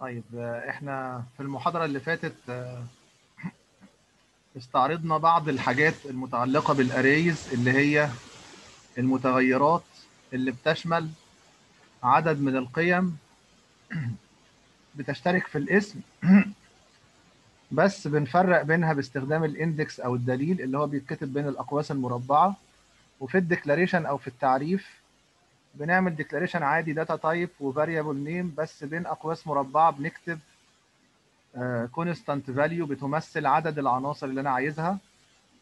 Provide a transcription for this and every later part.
طيب آه، إحنا في المحاضرة اللي فاتت آه، استعرضنا بعض الحاجات المتعلقة بال arrays اللي هي المتغيرات اللي بتشمل عدد من القيم بتشترك في الاسم بس بنفرق بينها باستخدام ال index أو الدليل اللي هو بيتكتب بين الأقواس المربعة وفي ال declaration أو في التعريف بنعمل declaration عادي data type و variable name بس بين أقواس مربعة بنكتب constant value بتمثل عدد العناصر اللي أنا عايزها.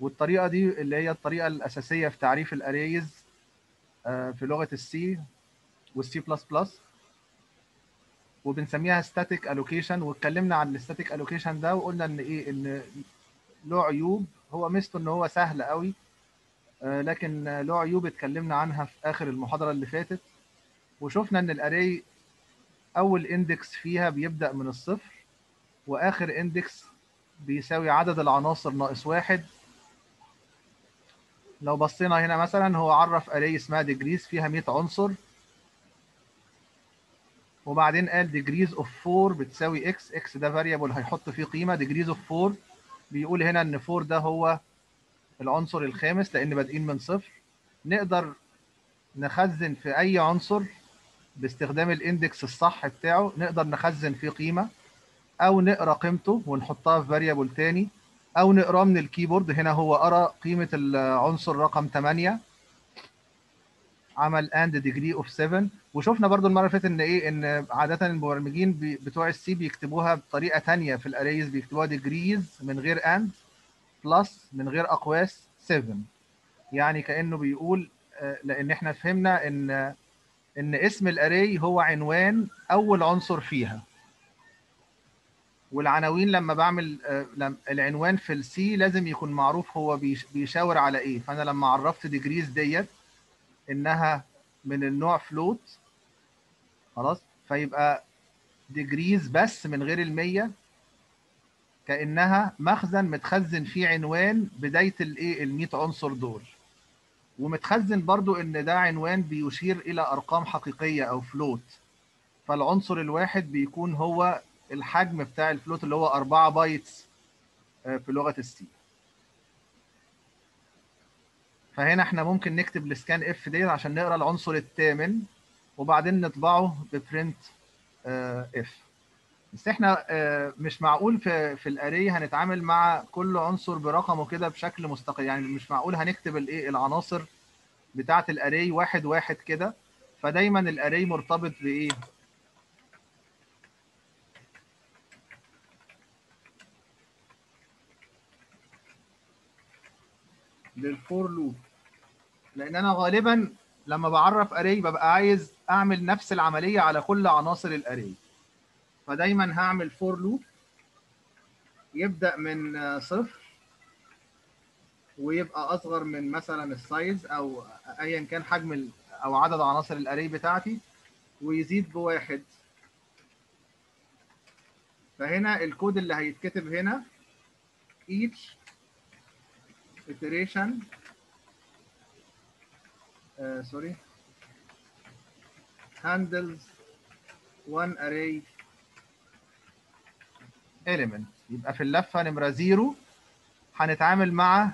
والطريقة دي اللي هي الطريقة الأساسية في تعريف ال arrays في لغة ال C وال C plus plus وبنسميها static allocation واتكلمنا عن ال static allocation ده وقلنا إن إيه إن له عيوب هو ميزته إن هو سهل قوي. لكن له عيوب اتكلمنا عنها في آخر المحاضرة اللي فاتت وشفنا إن ال array أول index فيها بيبدأ من الصفر وآخر index بيساوي عدد العناصر ناقص واحد. لو بصينا هنا مثلا هو عرف array اسمها degrees فيها 100 عنصر وبعدين قال degrees of 4 بتساوي X X ده variable هيحط فيه قيمة degrees of 4 بيقول هنا إن 4 ده هو العنصر الخامس لأن بادئين من صفر. نقدر نخزن في أي عنصر باستخدام ال index الصح بتاعه. نقدر نخزن فيه قيمة أو نقرأ قيمته ونحطها في variable تاني أو نقراه من ال keyboard. هنا هو قرأ قيمة العنصر رقم 8 عمل and degree of 7 وشفنا برضو المرة اللي فاتت إن إيه؟ إن عادة المبرمجين بتوع ال C بيكتبوها بطريقة ثانية في ال arrays بيكتبوها degrees من غير and plus من غير أقواس 7 يعني كأنه بيقول لأن إحنا فهمنا إن إن اسم ال array هو عنوان أول عنصر فيها. والعناوين لما بعمل العنوان في ال C لازم يكون معروف هو بيشاور على إيه. فأنا لما عرفت degrees ديت إنها من النوع float خلاص؟ فيبقى degrees بس من غير المية كأنها مخزن متخزن فيه عنوان بداية الإيه ال 100 عنصر دول. ومتخزن برضو إن ده عنوان بيشير إلى أرقام حقيقية أو float فالعنصر الواحد بيكون هو الحجم بتاع ال float اللي هو 4 bytes في لغة السي. فهنا إحنا ممكن نكتب ال scanf ديت عشان نقرأ العنصر الثامن وبعدين نطبعه ب print f بس إحنا مش معقول في في ال array هنتعامل مع كل عنصر برقمه كده بشكل مستقل يعني مش معقول هنكتب الايه العناصر بتاعه ال array واحد واحد كده. فدايما ال array مرتبط بإيه؟ لل for loop. لأن أنا غالبا لما بعرف array ببقى عايز أعمل نفس العملية على كل عناصر ال array فدايما هعمل for loop يبدأ من صفر. ويبقى أصغر من مثلا ال size أو ايا كان حجم أو عدد عناصر ال array بتاعتي. ويزيد بواحد. فهنا الكود اللي هيتكتب هنا each iteration uh, sorry handles one array element. يبقى في اللفة نمرة zero. هنتعامل مع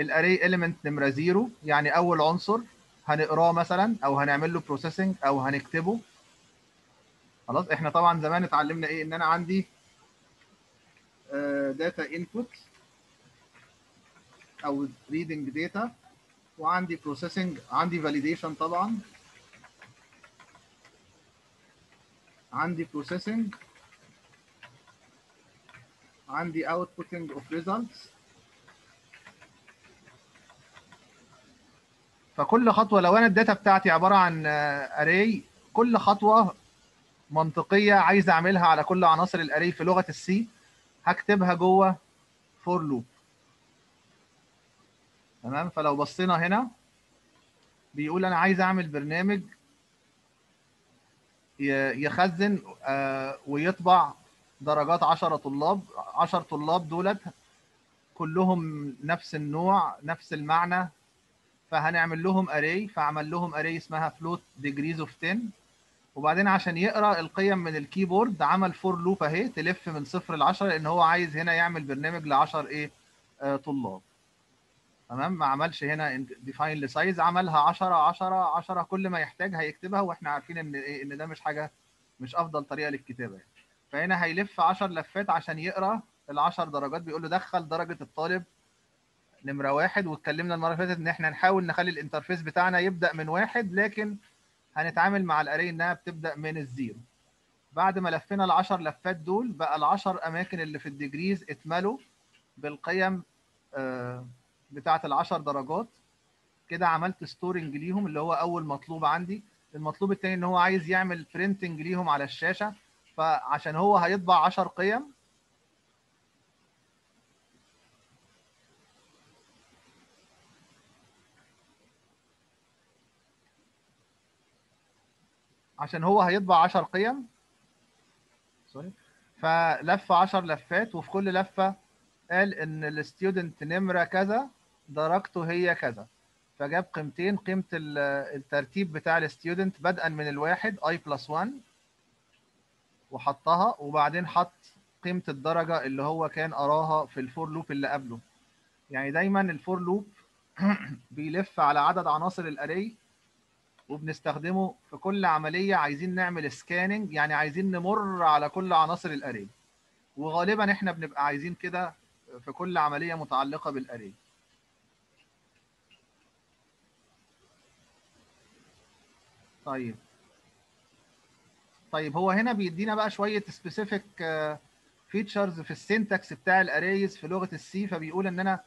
ال array element نمرة zero. يعني أول عنصر هنقراه مثلا أو هنعمل له processing أو هنكتبه. خلاص إحنا طبعا زمان اتعلمنا إيه؟ إن أنا عندي data input أو reading data وعندي processing عندي validation طبعا. عندي processing عندي outputting of results. فكل خطوة لو أنا ال data بتاعتي عبارة عن array كل خطوة منطقية عايز أعملها على كل عناصر ال array في لغة السي هكتبها جوه for loop تمام؟ فلو بصينا هنا بيقول أنا عايز أعمل برنامج يخزن ويطبع درجات 10 طلاب 10 طلاب دولت كلهم نفس النوع نفس المعنى. فهنعمل لهم array فعمل لهم array اسمها float degrees of 10 وبعدين عشان يقرأ القيم من الكيبورد عمل for loop اهي تلف من صفر ل 10 لأن هو عايز هنا يعمل برنامج ل 10 إيه آه طلاب. تمام؟ ما عملش هنا define ل size عملها 10 10 10 كل ما يحتاج هيكتبها وإحنا عارفين إن إيه إن ده مش حاجة مش أفضل طريقة للكتابة يعني. فهنا هيلف 10 لفات عشان يقرأ ال 10 درجات بيقول له دخل درجة الطالب نمرة واحد واتكلمنا المرة اللي فاتت إن إحنا نحاول نخلي ال interface بتاعنا يبدأ من واحد لكن هنتعامل مع ال array إنها بتبدأ من ال zero. بعد ما لفينا ال 10 لفات دول بقى ال 10 أماكن اللي في ال degrees اتملوا بالقيم آه بتاعة ال 10 درجات. كده عملت storing ليهم اللي هو أول مطلوب عندي. المطلوب الثاني إن هو عايز يعمل printing ليهم على الشاشة. فعشان هو هيطبع 10 قيم. عشان هو هيطبع 10 قيم. sorry فلف 10 لفات وفي كل لفة قال إن ال student نمرة كذا درجته هي كذا. فجاب قيمتين قيمة الترتيب بتاع ال student بدءا من الواحد i plus 1 وحطها وبعدين حط قيمة الدرجة اللي هو كان قراها في ال for loop اللي قبله. يعني دايما ال for loop بيلف على عدد عناصر ال array وبنستخدمه في كل عملية. عايزين نعمل scanning يعني عايزين نمر على كل عناصر ال array وغالبا إحنا بنبقى عايزين كده في كل عملية متعلقة بال array طيب. طيب هو هنا بيدينا بقى شوية specific features في ال syntax بتاع ال arrays في لغة السي فبيقول إن أنا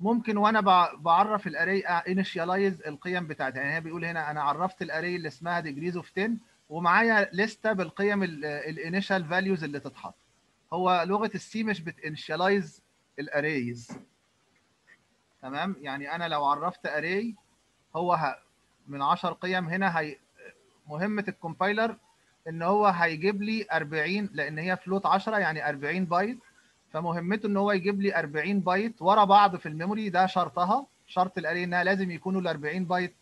ممكن وأنا بعرف ال array ا initialize القيم بتاعتها. يعني هي بيقول هنا أنا عرفت ال array اللي اسمها degrees of 10 ومعايا لسته بالقيم ال initial values اللي تتحط. هو لغة السي مش بت initialize ال arrays تمام؟ يعني أنا لو عرفت array هو. من 10 قيم هنا هي مهمة ال compiler إن هو هيجيب لي 40 لأن هي float 10 يعني 40 بايت فمهمته إن هو يجيب لي 40 بايت ورا بعض في ال memory ده شرطها. شرط ال array إنها لازم يكونوا ال 40 بايت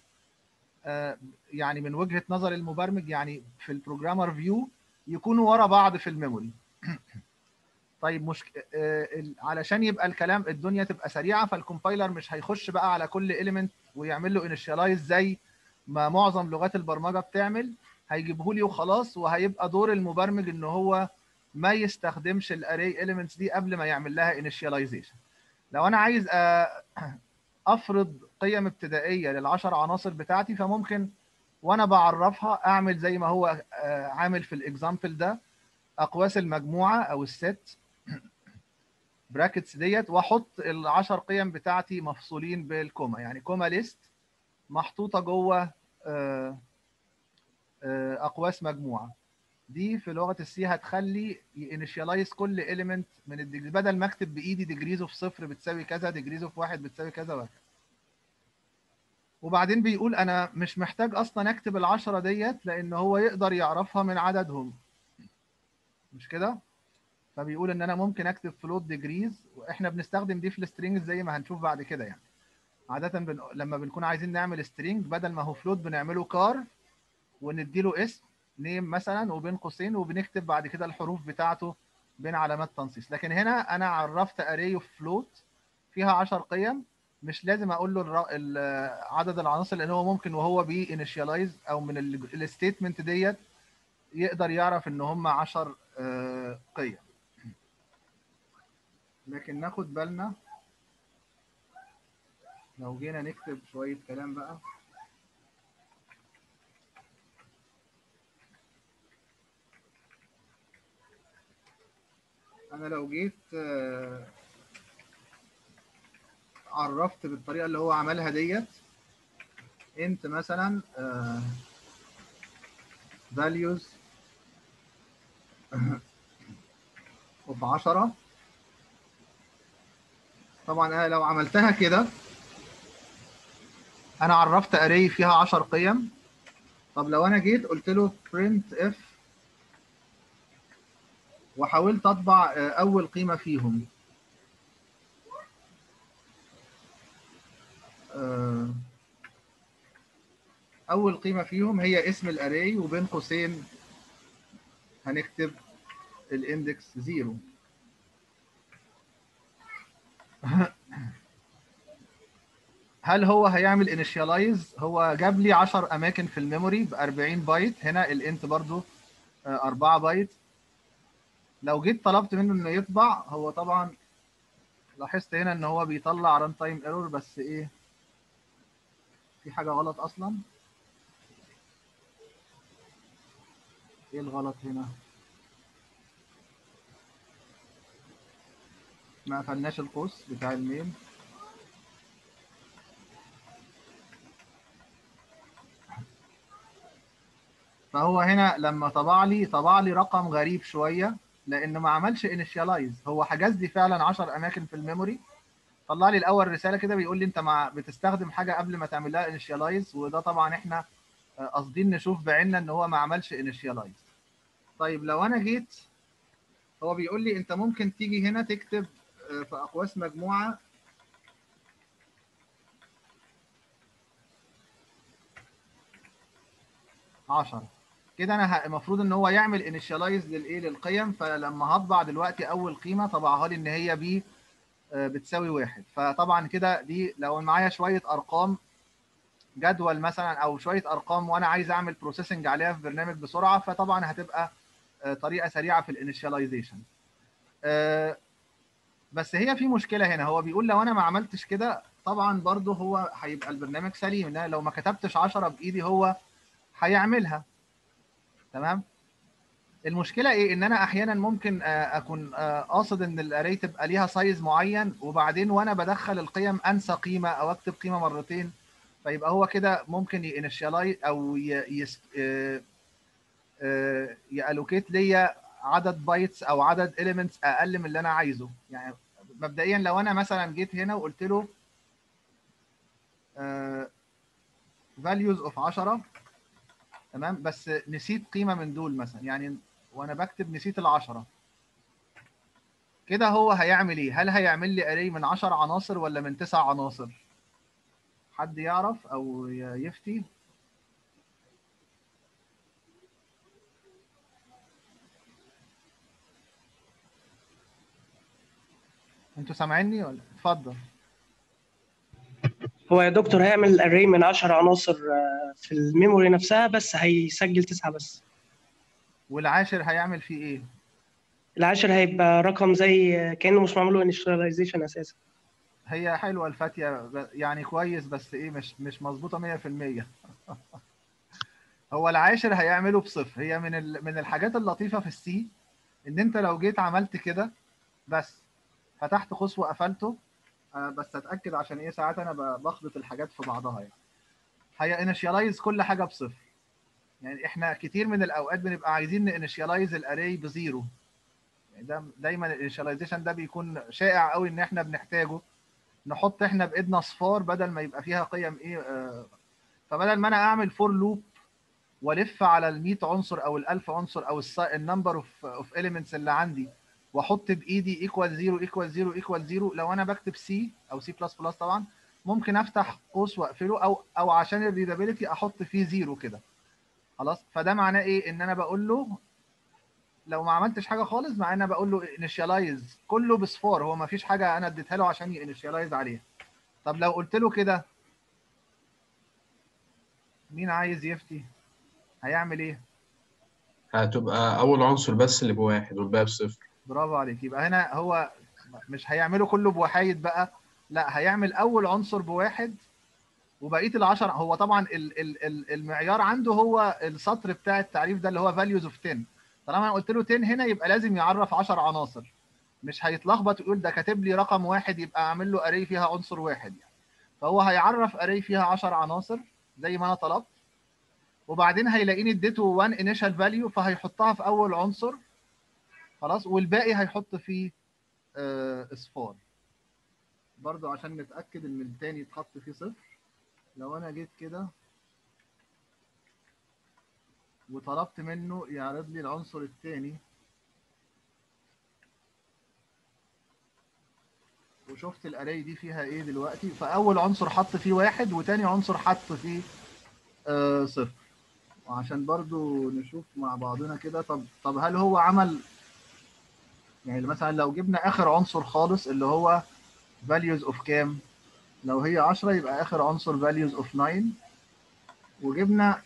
آه يعني من وجهة نظر المبرمج يعني في ال programmer view يكونوا ورا بعض في ال memory. طيب مش آه علشان يبقى الكلام الدنيا تبقى سريعة فال compiler مش هيخش بقى على كل element ويعمل له initialize زي ما معظم لغات البرمجة بتعمل. هيجيبه لي وخلاص وهيبقى دور المبرمج إن هو ما يستخدمش ال array elements دي قبل ما يعمل لها initialization لو أنا عايز أفرض قيم ابتدائية للعشر عناصر بتاعتي فممكن وأنا بعرفها أعمل زي ما هو عامل في ال example ده أقواس المجموعة أو ال set brackets ديت وأحط العشر قيم بتاعتي مفصولين بال comma. يعني comma ليست محطوطة جوه أقواس مجموعة. دي في لغة ال C هتخلي ي initialize كل element من ال degree بدل ما أكتب بإيدي degrees of صفر بتساوي كذا degrees of واحد بتساوي كذا وهكذا وبعدين بيقول أنا مش محتاج أصلا أكتب العشرة ديت لأن هو يقدر يعرفها من عددهم. مش كده؟ فبيقول إن أنا ممكن أكتب float degrees وإحنا بنستخدم دي في ال strings زي ما هنشوف بعد كده يعني. عادة بن... لما بنكون عايزين نعمل string بدل ما هو float بنعمله char ونديله اسم name مثلا وبين قوسين وبنكتب بعد كده الحروف بتاعته بين علامات تنصيص. لكن هنا أنا عرفت array of float فيها 10 قيم مش لازم أقول له عدد العناصر لأن هو ممكن وهو بي initialize أو من ال statement ديت يقدر يعرف إن هم 10 قيم. لكن ناخد بالنا لو جينا نكتب شوية كلام بقى. أنا لو جيت عرفت بالطريقة اللي هو عملها ديت أنت مثلا values of 10 طبعا أنا لو عملتها كده أنا عرفت array فيها 10 قيم. طب لو أنا جيت قلت له print if وحاولت أطبع أول قيمة فيهم. أول قيمة فيهم هي اسم ال array وبين قوسين. هنكتب ال index zero. هل هو هيعمل initialize هو جاب لي 10 أماكن في ال memory ب 40 بايت. هنا ال int برضو 4 بايت. لو جيت طلبت منه إنه يطبع هو طبعا لاحظت هنا إن هو بيطلع run time error بس إيه؟ في حاجة غلط أصلا؟ إيه الغلط هنا؟ ما قفلناش القوس بتاع ال main فهو هنا لما طبع لي طبع لي رقم غريب شوية. لأنه ما عملش initialize هو حجز لي فعلا 10 أماكن في ال memory. طلع لي الأول رسالة كده بيقول لي أنت مع بتستخدم حاجة قبل ما تعمل لها initialize وده طبعا إحنا قاصدين نشوف بعيننا إن هو ما عملش initialize طيب لو أنا جيت هو بيقول لي أنت ممكن تيجي هنا تكتب في أقواس مجموعة. عشرة. كده أنا المفروض ان هو يعمل initialize للايه؟ للقيم فلما هطبع دلوقتي اول قيمة طبعها لي ان هي بي بتساوي واحد. فطبعا كده دي لو معايا شوية أرقام جدول مثلا أو شوية أرقام وأنا عايز أعمل processing عليها في برنامج بسرعة فطبعا هتبقى طريقة سريعة في ال initialization بس هي في مشكلة هنا. هو بيقول لو أنا ما عملتش كده طبعا برضو هو هيبقى البرنامج سليم. لو ما كتبتش 10 بإيدي هو هيعملها. تمام؟ المشكلة إيه؟ إن أنا أحيانا ممكن أكون قاصد إن ال array تبقى ليها size معين وبعدين وأنا بدخل القيم أنسى قيمة أو أكتب قيمة مرتين. فيبقى هو كده ممكن ينشيالايز أو ي allocate ليا عدد bytes أو عدد elements أقل من اللي أنا عايزه. يعني مبدئيا لو أنا مثلا جيت هنا وقلت له values of 10 تمام؟ بس نسيت قيمة من دول مثلا يعني وأنا بكتب نسيت العشرة. كده هو هيعمل إيه؟ هل هيعمل لي اري من 10 عناصر ولا من 9 عناصر؟ حد يعرف أو يفتي؟ أنتوا سامعيني ولا؟ اتفضل. هو يا دكتور هيعمل اري من 10 عناصر في ال memory نفسها بس هيسجل تسعة بس. والعاشر هيعمل فيه إيه؟ العاشر هيبقى رقم زي كأنه مش معمول له انيشاليزيشن أساسا. هي حلوة الفتية يعني كويس بس إيه مش مش مظبوطة 100% هو العاشر هيعمله بصفر. هي من ال... من الحاجات اللطيفة في ال C إن أنت لو جيت عملت كده بس فتحت قوس وقفلته بس اتاكد عشان إيه؟ ساعات أنا بخلط الحاجات في بعضها يعني. هي initialize كل حاجة بصفر. يعني إحنا كتير من الأوقات بنبقى عايزين ن initialize ال array ب zero. يعني ده دايما ال initialization ده بيكون شائع قوي إن إحنا بنحتاجه. نحط إحنا بإيدنا صفار بدل ما يبقى فيها قيم إيه آه فبدل ما أنا أعمل for loop وألف على ال 100 عنصر أو ال 1000 عنصر أو ال number of of elements اللي عندي واحط بايدي equal 0 equal 0 equal 0 لو أنا بكتب C أو C plus plus طبعا ممكن أفتح قوس وأقفله أو أو عشان ال readability أحط فيه zero كده. خلاص؟ فده معناه إيه؟ إن أنا بقول له لو ما عملتش حاجة خالص مع إن أنا بقول له initialize كله بصفار هو ما فيش حاجة أنا اديتها له عشان ي initialize عليها. طب لو قلت له كده مين عايز يفتي؟ هيعمل إيه؟ هتبقى أول عنصر بس اللي بواحد والباقي بصفر برافو عليك. يبقى هنا هو مش هيعمله كله بوحايد بقى لا هيعمل أول عنصر بواحد وبقية العشر هو طبعا ال ال المعيار عنده هو السطر بتاع التعريف ده اللي هو values of 10 طالما أنا قلت له 10 هنا يبقى لازم يعرف 10 عناصر. مش هيتلخبط ويقول ده كاتب لي رقم واحد يبقى أعمل له اري فيها عنصر واحد يعني. فهو هيعرف اري فيها 10 عناصر زي ما أنا طلبت. وبعدين هيلاقيني اديته 1 initial value فهيحطها في أول عنصر. خلاص والباقي هيحط فيه إصفار. برضو عشان نتأكد إن التاني اتحط فيه صفر لو أنا جيت كده وطلبت منه يعرض لي العنصر الثاني وشفت ال array دي فيها إيه دلوقتي فأول عنصر حط فيه واحد وتاني عنصر حط فيه آه صفر. وعشان برضو نشوف مع بعضنا كده طب طب هل هو عمل يعني مثلا لو جبنا آخر عنصر خالص اللي هو values of كام؟ لو هي 10 يبقى آخر عنصر values of 9 وجبنا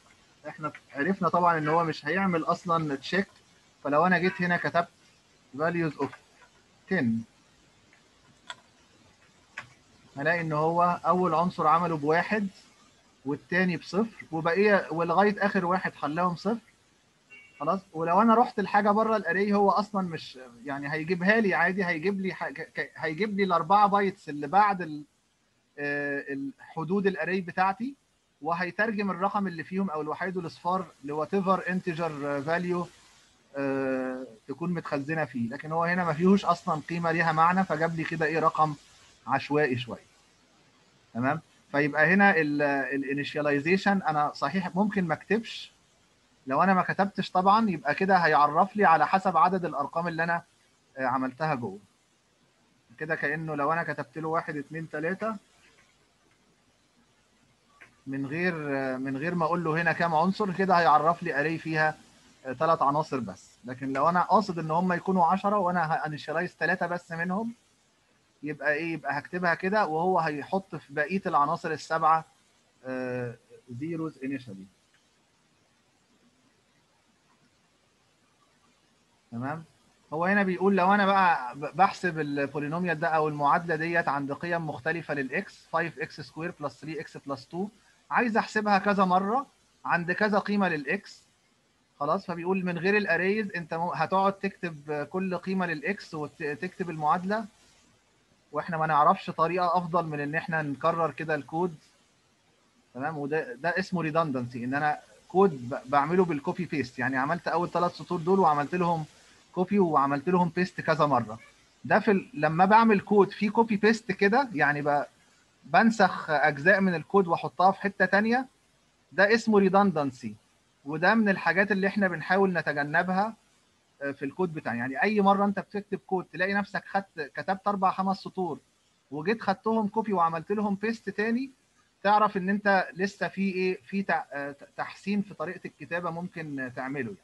إحنا عرفنا طبعا إن هو مش هيعمل أصلا check فلو أنا جيت هنا كتبت values of 10 هلاقي إن هو أول عنصر عمله بواحد والتاني بصفر وبقية ولغاية آخر واحد خلاهم صفر. خلاص. ولو أنا رحت لحاجة بره ال array هو أصلا مش يعني هيجيبها لي عادي هيجيب لي هيجيب لي الأربعة bytes اللي بعد آه، الحدود ال array بتاعتي وهيترجم الرقم اللي فيهم أو الوحيد والاصفار ل whatever integer value تكون متخزنة فيه. لكن هو هنا ما فيهوش أصلا قيمة ليها معنى فجاب لي كده إيه رقم عشوائي شوية. تمام؟ فيبقى هنا ال initialization أنا صحيح ممكن ما أكتبش لو أنا ما كتبتش طبعا يبقى كده هيعرف لي على حسب عدد الأرقام اللي أنا آه، عملتها جوه. كده كأنه لو أنا كتبت له واحد اتنين تلاتة من غير آه، من غير ما أقول له هنا كام عنصر كده هيعرف لي array فيها ثلاث عناصر بس. لكن لو أنا قاصد إن هم يكونوا 10 وأنا ه initialize ثلاثة بس منهم يبقى إيه؟ يبقى هكتبها كده وهو هيحط في بقية العناصر السبعة zeros initially تمام؟ هو هنا بيقول لو أنا بقى بحسب ال polynomial ده أو المعادلة ديت عند قيم مختلفة لل x 5x square plus 3x plus 2 عايز أحسبها كذا مرة عند كذا قيمة لل x خلاص؟ فبيقول من غير ال arrays أنت هتقعد تكتب كل قيمة لل x وتكتب المعادلة. وإحنا ما نعرفش طريقة أفضل من إن إحنا نكرر كده الكود. تمام؟ وده ده اسمه redundancy إن أنا كود بعمله بال copy paste يعني عملت أول ثلاث سطور دول وعملت لهم copy وعملت لهم paste كذا مرة. ده في لما بعمل كود فيه copy paste كده يعني ب- بنسخ أجزاء من الكود وأحطها في حتة تانية ده اسمه redundancy وده من الحاجات اللي إحنا بنحاول نتجنبها آه، في الكود بتاعنا. يعني أي مرة أنت بتكتب كود تلاقي نفسك خدت كتبت أربع خمس سطور وجيت خدتهم copy وعملت لهم paste تاني تعرف إن أنت لسه في إيه في آه، تحسين في طريقة الكتابة ممكن تعمله يعني.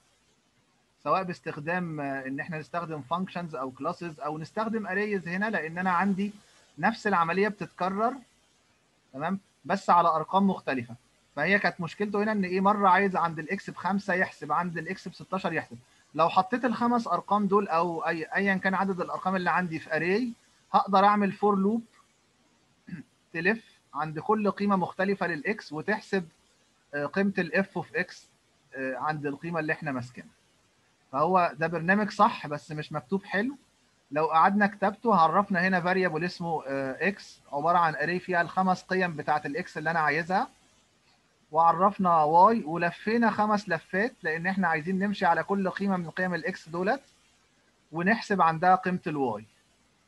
سواء باستخدام آه، إن إحنا نستخدم functions أو classes أو نستخدم arrays هنا لأن أنا عندي نفس العملية بتتكرر تمام؟ بس على أرقام مختلفة. فهي كانت مشكلته هنا إن إيه مرة عايز عند ال x بخمسة يحسب عند ال x ب 16 يحسب. لو حطيت الخمس أرقام دول أو أي ايا كان عدد الأرقام اللي عندي في array هقدر أعمل for loop تلف عند كل قيمة مختلفة لل x وتحسب آه، قيمة ال f of x عند القيمة اللي إحنا ماسكينها. فهو ده برنامج صح بس مش مكتوب حلو. لو قعدنا كتبته عرفنا هنا variable اسمه x عبارة عن array فيها الخمس قيم بتاعه ال x اللي أنا عايزها. وعرفنا y ولفينا خمس لفات لأن إحنا عايزين نمشي على كل قيمة من قيم ال x دولت ونحسب عندها قيمة ال y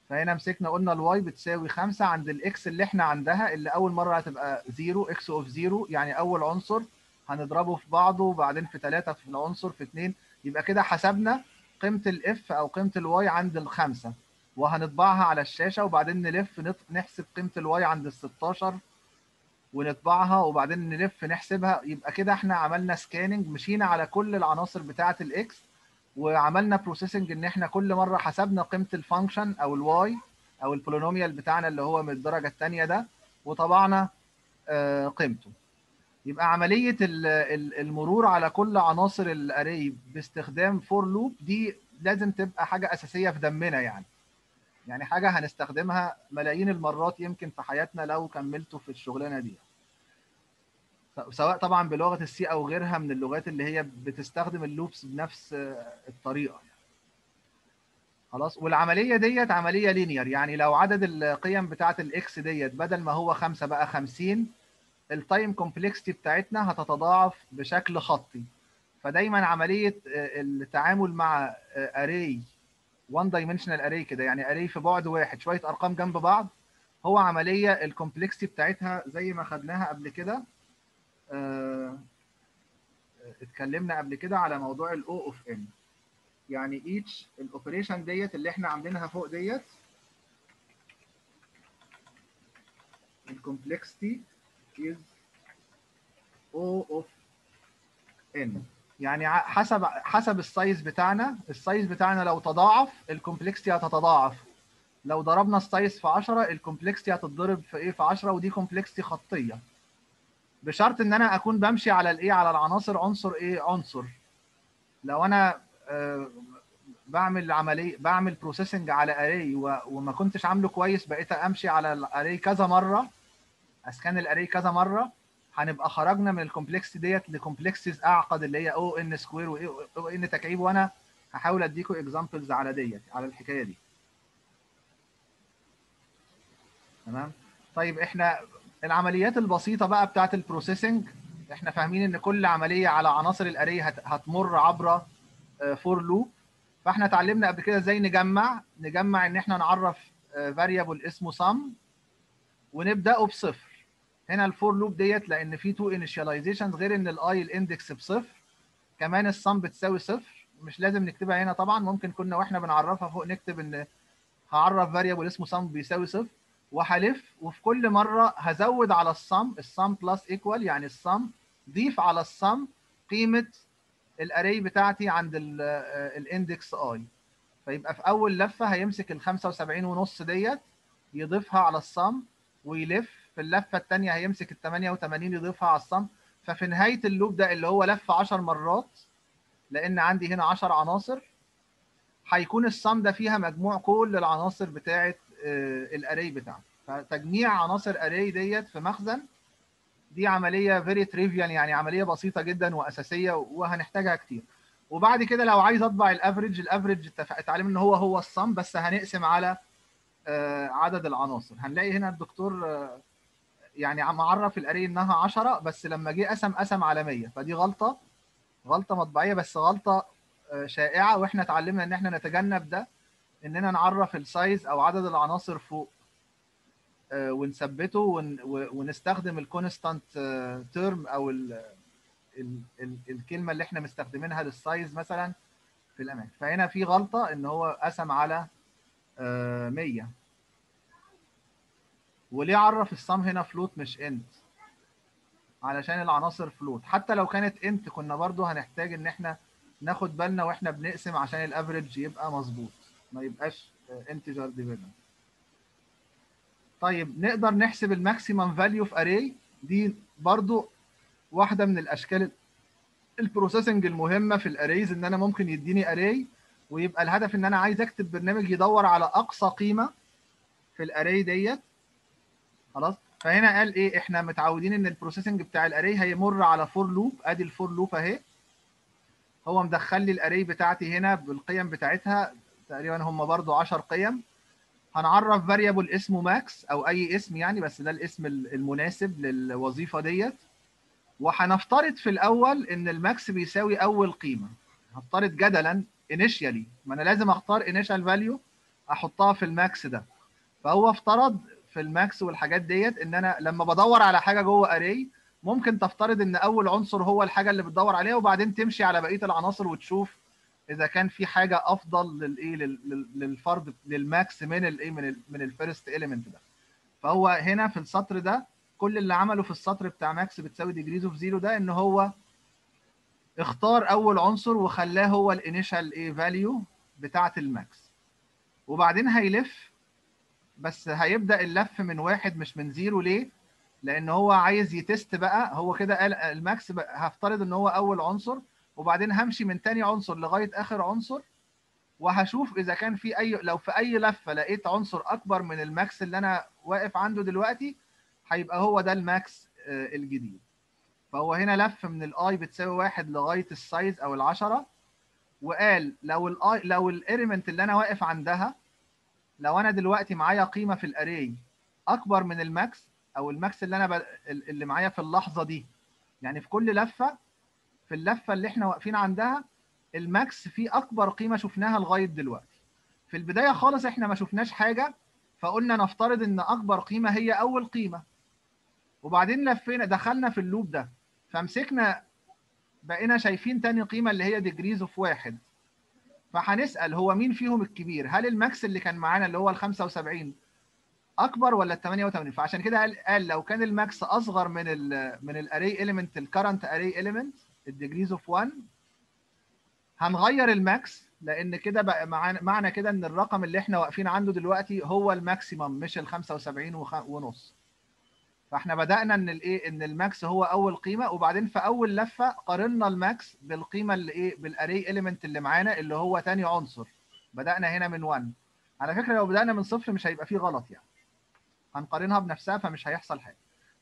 فهنا مسكنا قلنا ال y بتساوي 5 عند ال x اللي إحنا عندها اللي أول مرة هتبقى 0 x of 0 يعني أول عنصر هنضربه في بعضه وبعدين في 3 في العنصر في 2 يبقى كده حسبنا قيمة ال f أو قيمة ال y عند الخمسه وهنطبعها على الشاشة وبعدين نلف نحسب قيمة ال y عند ال 16 ونطبعها وبعدين نلف نحسبها. يبقى كده إحنا عملنا scanning مشينا على كل العناصر بتاعة ال x وعملنا processing إن إحنا كل مرة حسبنا قيمة ال function أو ال y أو ال polynomial بتاعنا اللي هو من الدرجة الثانية ده وطبعنا آه، قيمته. يبقى عملية ال- ال- المرور على كل عناصر ال array باستخدام for loop دي لازم تبقى حاجة أساسية في دمنا يعني. يعني حاجة هنستخدمها ملايين المرات يمكن في حياتنا لو كملتوا في الشغلانة دي. سواء طبعا بلغة ال C أو غيرها من اللغات اللي هي بتستخدم ال loops بنفس الطريقة يعني. خلاص؟ والعملية ديت عملية linear يعني لو عدد القيم بتاعة ال x ديت بدل ما هو 5 بقى 50 ال time complexity بتاعتنا هتتضاعف بشكل خطي. فدايما عملية آه، التعامل مع array 1 dimensional array كده يعني array في بعد واحد شوية أرقام جنب بعض هو عملية ال complexity بتاعتها زي ما خدناها قبل كده آه، اتكلمنا قبل كده على موضوع ال O of n يعني each ال operation ديت اللي إحنا عاملينها فوق ديت ال complexity is O of n. يعني حسب حسب ال size بتاعنا. ال size بتاعنا لو تضاعف ال complexity هتتضاعف. لو ضربنا ال size في 10 ال complexity هتتضرب في إيه في 10 ودي complexity خطية. بشرط إن أنا أكون بمشي على الايه على العناصر عنصر إيه عنصر. لو أنا آه، بعمل عملية بعمل processing على array وما كنتش عامله كويس بقيت أمشي على ال array كذا مرة أ scan ال array كذا مرة هنبقى خرجنا من ال complex ديت ل complexities أعقد اللي هي O n square و O n تكعيب وأنا هحاول اديكم examples على ديت على الحكاية دي. تمام؟ طيب إحنا العمليات البسيطة بقى بتاعه ال processing إحنا فاهمين إن كل عملية على عناصر ال array هت- هتمر عبر for loop فإحنا اتعلمنا قبل كده إزاي نجمع نجمع إن إحنا نعرف variable اسمه sum ونبداه بصفر. هنا ال for loop ديت لأن في تو initializations غير إن الاي ال index بصفر. كمان السم بتساوي صفر. مش لازم نكتبها هنا طبعا ممكن كنا وإحنا بنعرفها فوق نكتب إن هعرف variable اسمه sum بيساوي صفر. وهلف. وفي كل مرة هزود على ال sum ال sum plus equal يعني السم ضيف على السم قيمة ال array بتاعتي عند ال index i فيبقى في أول لفة هيمسك ال 75 ونص ديت يضيفها على السم ويلف. في اللفة الثانية هيمسك ال 88 يضيفها على السم ففي نهاية ال loop ده اللي هو لف 10 مرات لأن عندي هنا 10 عناصر هيكون السم ده فيها مجموع كل العناصر بتاعه ال array بتاعتي فتجميع عناصر array ديت في مخزن دي عملية very trivial يعني عملية بسيطة جدا وأساسية وهنحتاجها كتير. وبعد كده لو عايز أطبع ال average ال average اتعلم إن هو هو ال sum بس هنقسم على آه، عدد العناصر. هنلاقي هنا الدكتور آه، يعني عم عرف ال array انها 10 بس لما جه قسم قسم على 100 فدي غلطة غلطة مطبعية بس غلطة آه، شائعة. وإحنا اتعلمنا ان إحنا نتجنب ده اننا نعرف ال size أو عدد العناصر فوق آه، ونثبته ونستخدم ال constant term أو ال ال ال الكلمة اللي إحنا مستخدمينها لل size مثلا في الأماكن. فهنا في غلطة إن هو قسم على آه، 100 وليه عرف ال sum هنا float مش int علشان العناصر float. حتى لو كانت int كنا برضو هنحتاج إن إحنا ناخد بالنا وإحنا بنقسم عشان ال average يبقى مظبوط. ما يبقاش integer dependent طيب نقدر نحسب ال maximum value في array دي برضو واحدة من الأشكال ال processing المهمة في ال arrays إن أنا ممكن يديني array ويبقى الهدف إن أنا عايز أكتب برنامج يدور على أقصى قيمة في ال array ديت. خلاص؟ فهنا قال إيه إحنا متعودين إن ال processing بتاع ال array هيمر على for loop أدي ال for loop أهي. هو مدخل لي ال array بتاعتي هنا بالقيم بتاعتها تقريبا هم برضو 10 قيم. هنعرف variable اسمه max أو أي اسم يعني بس ده الاسم المناسب للوظيفة ديت. وهنفترض في الأول إن ال max بيساوي أول قيمة. هفترض جدلا initially ما أنا لازم أختار initial value أحطها في ال max ده. فهو افترض في ال max والحاجات ديت إن أنا لما بدور على حاجة جوه array ممكن تفترض إن أول عنصر هو الحاجة اللي بتدور عليها وبعدين تمشي على بقية العناصر وتشوف إذا كان في حاجة أفضل للايه لل- للفرد لل max من الايه من من ال first element ده. فهو هنا في السطر ده كل اللي عمله في السطر بتاع max بتساوي degrees of zero ده إن هو اختار أول عنصر وخلاه هو ال initial إيه value بتاعة ال max. وبعدين هيلف بس هيبدأ اللف من واحد مش من zero ليه؟ لأن هو عايز ي test بقى هو كده قال ال max هفترض إن هو أول عنصر وبعدين همشي من تاني عنصر لغاية آخر عنصر وهشوف إذا كان في أي لو في أي لفة لقيت عنصر أكبر من ال max اللي أنا واقف عنده دلوقتي هيبقى هو ده ال max آه، الجديد فهو هنا لف من ال i بتساوي واحد لغاية ال size أو العشرة وقال لو ال i لو ال array element اللي أنا واقف عندها لو أنا دلوقتي معايا قيمة في ال array أكبر من ال max أو ال max اللي أنا ب... اللي معايا في اللحظة دي يعني في كل لفة في اللفة اللي إحنا واقفين عندها ال max فيه أكبر قيمة شفناها لغاية دلوقتي. في البداية خالص إحنا ما شفناش حاجة فقلنا نفترض إن أكبر قيمة هي أول قيمة. وبعدين لفينا دخلنا في ال loop ده فمسكنا بقينا شايفين تاني قيمة اللي هي degrees of واحد. فهنسأل هو مين فيهم الكبير؟ هل ال max اللي كان معانا اللي هو ال 75 أكبر ولا ال 88 فعشان كده قال, قال لو كان ال max أصغر من ال من ال array element ال current array element ال degrees of 1 هنغير ال max لأن كده بقى معنى كده إن الرقم اللي إحنا واقفين عنده دلوقتي هو ال maximum مش ال 75 وخ- ونص. فاحنا بدأنا إن الإيه إن ال max هو أول قيمة وبعدين في أول لفة قارنا ال max بالقيمة اللي إيه بال array element اللي معانا اللي هو تاني عنصر. بدأنا هنا من 1 على فكرة لو بدأنا من صفر مش هيبقى فيه غلط يعني. هنقارنها بنفسها فمش هيحصل حاجة.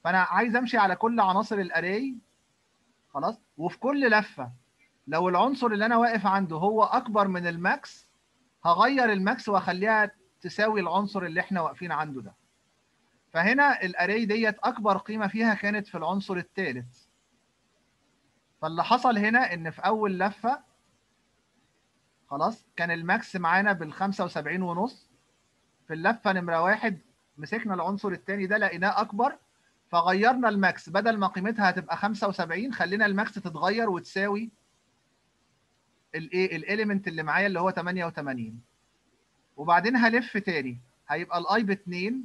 فأنا عايز أمشي على كل عناصر ال array خلاص؟ وفي كل لفة لو العنصر اللي أنا واقف عنده هو أكبر من ال max هغير ال max وأخليها تساوي العنصر اللي إحنا واقفين عنده ده. فهنا ال array ديت أكبر قيمة فيها كانت في العنصر الثالث. فاللي حصل هنا إن في أول لفة خلاص كان ال max معانا بال 75 ونص. في اللفة نمرة واحد مسكنا العنصر الثاني ده لقيناه أكبر فغيرنا ال max. بدل ما قيمتها هتبقى 75 خلينا ال max تتغير وتساوي الايه ال element اللي معايا اللي هو 88 وبعدين هلف تاني. هيبقى ال i ب 2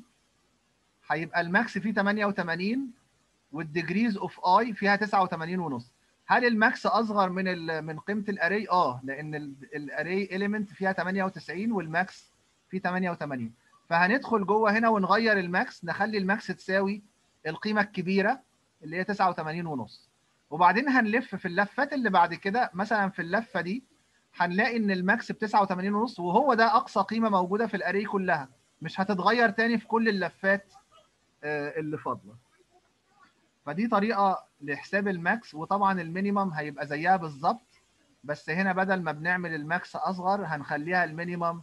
هيبقى ال max فيه 88 وال degrees of i فيها 89 ونص. هل ال max أصغر من من قيمة ال array آه لأن الاري element فيها 98 وال max فيه 88 فهندخل جوه هنا ونغير ال max نخلي ال max تساوي القيمة الكبيرة اللي هي 89 ونص. وبعدين هنلف في اللفات اللي بعد كده مثلا في اللفة دي هنلاقي إن ال max ب 89 ونص وهو ده أقصى قيمة موجودة في ال array كلها. مش هتتغير تاني في كل اللفات. اللي فاضلة. فدي طريقة لحساب ال max وطبعا ال minimum هيبقى زيها بالظبط بس هنا بدل ما بنعمل ال max أصغر هنخليها ال minimum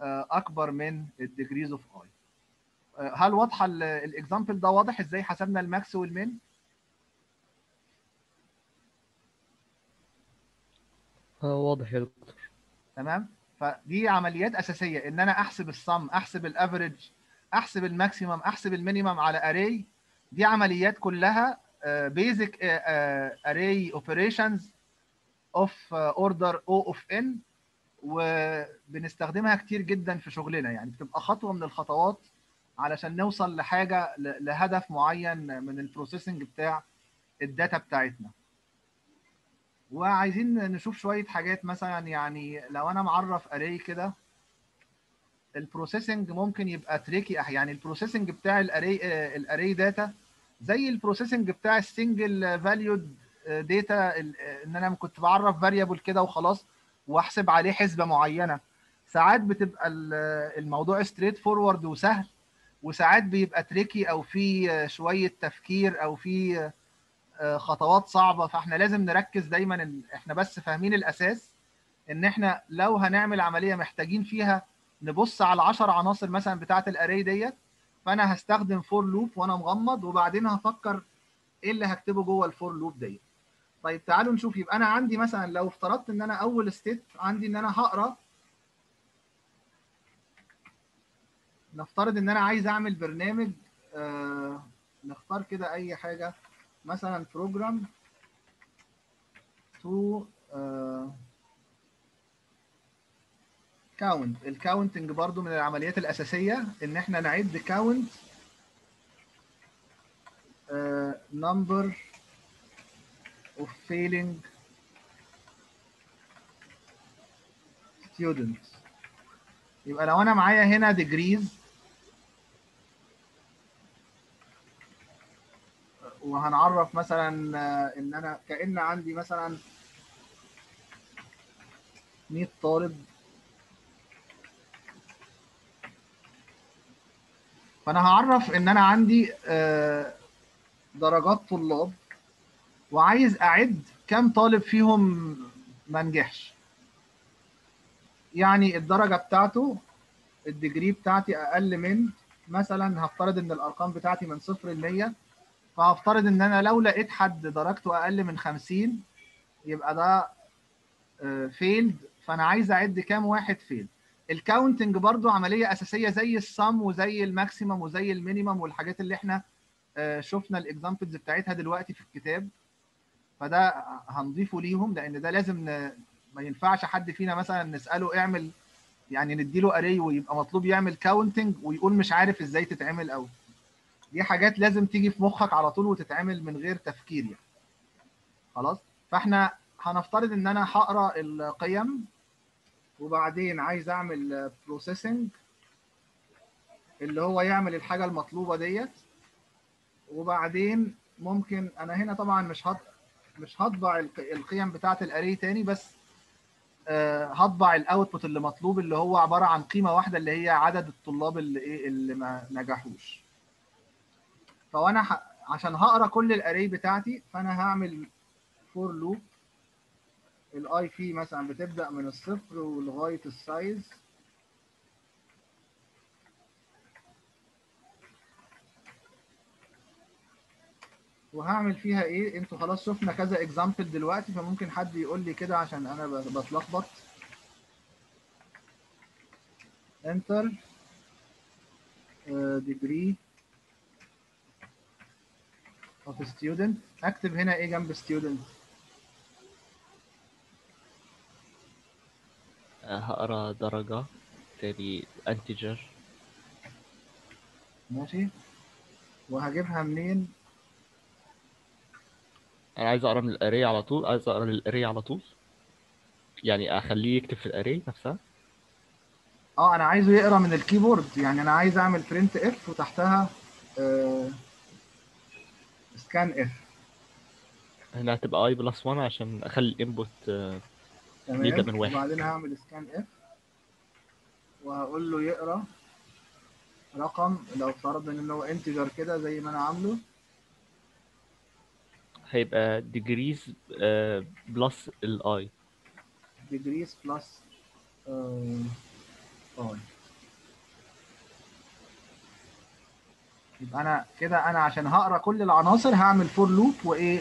آه، أكبر من ال degrees of i. هل واضحة ال example ده واضح؟ إزاي حسبنا ال max وال min؟ آه واضح يا دكتور. تمام؟ فدي عمليات أساسية إن أنا أحسب ال sum أحسب ال average أحسب ال maximum أحسب ال minimum على array دي عمليات كلها basic array operations of order أو of n وبنستخدمها كتير جدا في شغلنا. يعني بتبقى خطوة من الخطوات علشان نوصل لحاجة لهدف معين من ال processing بتاع ال data بتاعتنا. وعايزين نشوف شوية حاجات مثلا يعني لو أنا معرف array كده ال processing ممكن يبقى tricky يعني ال processing بتاع ال array ال array data زي ال processing بتاع ال single valued data إن أنا كنت بعرف variable كده وخلاص وأحسب عليه حسبة معينة. ساعات بتبقى ال- الموضوع straightforward وسهل وساعات بيبقى tricky أو في شوية تفكير أو في خطوات صعبة. فإحنا لازم نركز دايما إحنا بس فاهمين الأساس إن إحنا لو هنعمل عملية محتاجين فيها نبص على 10 عناصر مثلا بتاعة ال array ديت فأنا هستخدم for loop وأنا مغمض وبعدين هفكر إيه اللي هكتبه جوه ال for loop ديت. طيب تعالوا نشوف يبقى أنا عندي مثلا لو افترضت إن أنا أول step عندي إن أنا هقرأ نفترض إن أنا عايز أعمل برنامج آه نختار كده أي حاجة مثلا program to count ال counting برضو من العمليات الأساسية إن إحنا نعد count number of failing students. يبقى لو أنا معايا هنا degrees وهنعرف مثلا إن أنا كأن عندي مثلا 100 طالب فأنا هعرف إن أنا عندي درجات طلاب وعايز أعد كم طالب فيهم ما نجحش. يعني الدرجة بتاعته ال degree بتاعتي أقل من مثلا هفترض إن الأرقام بتاعتي من صفر ل 100 فهفترض إن أنا لو لقيت حد درجته أقل من 50 يبقى ده failed فأنا عايز أعد كام واحد failed ال counting برضو عملية أساسية زي السم وزي ال maximum وزي ال minimum والحاجات اللي إحنا شفنا ال examples بتاعتها دلوقتي في الكتاب. فده هنضيفه ليهم لأن ده لازم ن... ما ينفعش حد فينا مثلا نسأله اعمل يعني نديله array ويبقى مطلوب يعمل counting ويقول مش عارف إزاي تتعمل قوي دي حاجات لازم تيجي في مخك على طول وتتعمل من غير تفكير يعني. خلاص؟ فإحنا هنفترض إن أنا هقرأ القيم وبعدين عايز أعمل processing اللي هو يعمل الحاجة المطلوبة ديت. وبعدين ممكن أنا هنا طبعا مش هط... مش هطبع الق- القيم بتاعة ال array تاني بس آه، هطبع ال output اللي مطلوب اللي هو عبارة عن قيمة واحدة اللي هي عدد الطلاب اللي إيه اللي ما نجحوش. فأنا ح... عشان هقرأ كل ال array بتاعتي فأنا هعمل for loop ال i في مثلا بتبدأ من الصفر ولغاية ال size. وهعمل فيها إيه؟ أنتوا خلاص شفنا كذا example دلوقتي فممكن حد يقول لي كده عشان أنا بتلخبط. Uh, degree of student. اكتب هنا إيه جنب student هقرا درجة تاني integer. ماشي. وهجيبها منين؟ أنا عايز أقرأ من ال array على طول عايز أقرأ لل array على طول. يعني أخليه يكتب في ال array نفسها. آه أنا عايزه يقرأ من ال keyboard. يعني أنا عايز أعمل printf وتحتها scanf هنا هتبقى i plus 1 عشان أخلي ال input يبدأ من واحد. وبعدين هعمل scanf وهقول له يقرأ رقم لو فرضنا إن هو integer كده زي ما أنا عامله. هيبقى degrees plus ال i plus آه، i يبقى أنا كده أنا عشان هقرأ كل العناصر هعمل for loop وإيه؟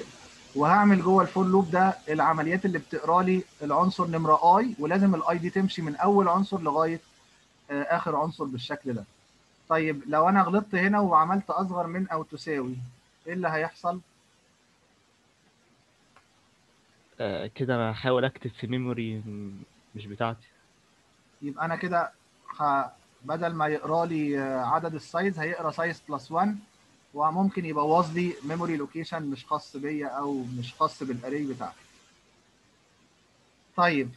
وهعمل جوه ال for loop ده العمليات اللي بتقرا لي العنصر نمرة i ولازم ال i دي تمشي من أول عنصر لغاية آه، آخر عنصر بالشكل ده. طيب لو أنا غلطت هنا وعملت أصغر من أو تساوي إيه اللي هيحصل؟ آه، كده أنا هحاول أكتب في memory مش بتاعتي. يبقى أنا كده ه- بدل ما يقرا لي آه، عدد ال size هيقرا size plus 1 وممكن يبوظ لي memory location مش خاص بيا أو مش خاص بال array بتاعتي. طيب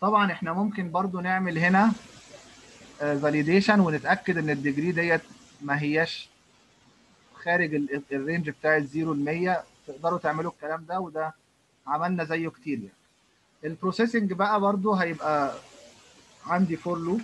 طبعا إحنا ممكن برضو نعمل هنا validation ونتأكد إن ال degree ديت ما هياش خارج ال- ال range بتاع ال zero ل 100 تقدروا تعملوا الكلام ده وده عملنا زيه كتير يعني. ال processing بقى برضو هيبقى عندي for loop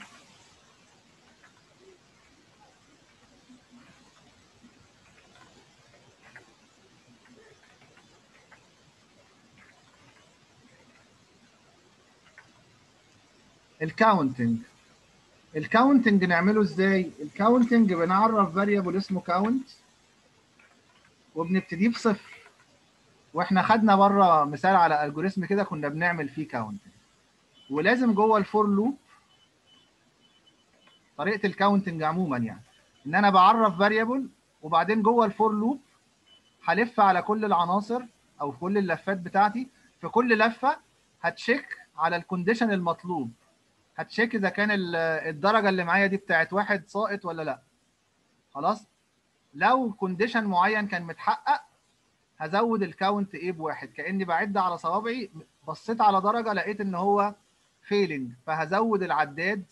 ال counting ال counting نعمله إزاي؟ ال counting بنعرف variable اسمه count وبنبتديه بصفر. وإحنا خدنا بره مثال على algorithm كده كنا بنعمل فيه counting ولازم جوه ال for loop طريقة ال counting عموما يعني. إن أنا بعرف variable وبعدين جوه ال for loop هلف على كل العناصر أو كل اللفات بتاعتي. في كل لفة ه check على ال condition المطلوب. ه check إذا كان ال- الدرجة اللي معايا دي بتاعت واحد ساقط ولا لأ. خلاص؟ لو condition معين كان متحقق هزود ال count إيه بواحد. كأني بعد على صوابعي بصيت على درجة لقيت إن هو failing فهزود العداد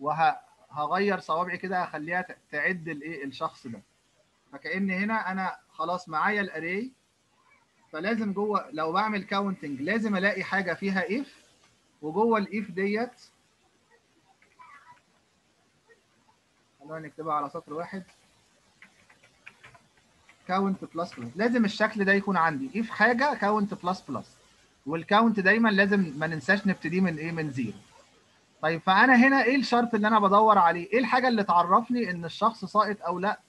وهغير صوابعي كده هخليها ت- تعد الايه الشخص ده. فكأن هنا أنا خلاص معايا ال array فلازم جوه لو بعمل counting لازم ألاقي حاجة فيها if وجوه ال if ديت خلونا نكتبها على سطر واحد. count plus plus لازم الشكل ده يكون عندي. if حاجة count plus plus وال count دايما لازم ما ننساش نبتدي من إيه؟ من zero طيب فأنا هنا إيه الشرط اللي أنا بدور عليه؟ إيه الحاجة اللي تعرفني إن الشخص ساقط أو لأ؟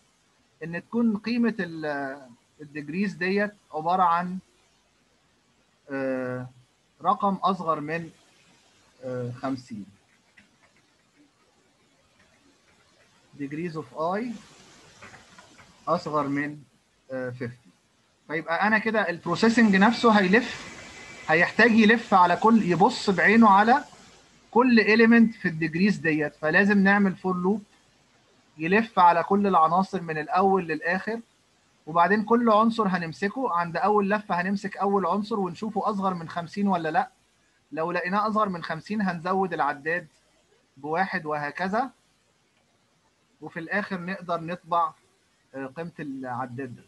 إن تكون قيمة ال- ال degrees ديت عبارة عن آه، رقم أصغر من آه، 50 degrees of i أصغر من آه، 50 فيبقى أنا كده ال processing نفسه هيلف هيحتاج يلف على كل يبص بعينه على كل element في ال degrees ديت. فلازم نعمل for loop يلف على كل العناصر من الأول للآخر. وبعدين كل عنصر هنمسكه. عند أول لفة هنمسك أول عنصر ونشوفه أصغر من 50 ولا لأ. لو لقيناه أصغر من 50 هنزود العداد بواحد وهكذا. وفي الآخر نقدر نطبع آه، قيمة العداد ده.